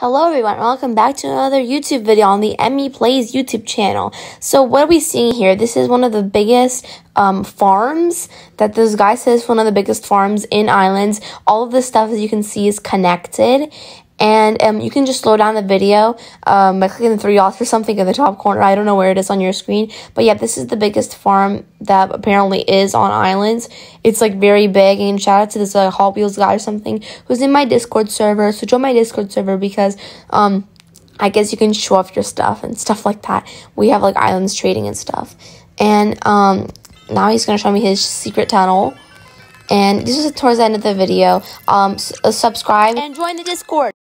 Hello everyone, welcome back to another YouTube video on the Emmie Plays YouTube channel. So what are we seeing here? This is one of the biggest um, farms that this guy says one of the biggest farms in islands. All of this stuff as you can see is connected and um, you can just slow down the video um, by clicking the three dots or something in the top corner. I don't know where it is on your screen. But yeah, this is the biggest farm that apparently is on islands. It's like very big. And shout out to this uh, Hot Wheels guy or something who's in my Discord server. So join my Discord server because um, I guess you can show off your stuff and stuff like that. We have like islands trading and stuff. And um, now he's going to show me his secret tunnel. And this is towards the end of the video. Um, subscribe and join the Discord.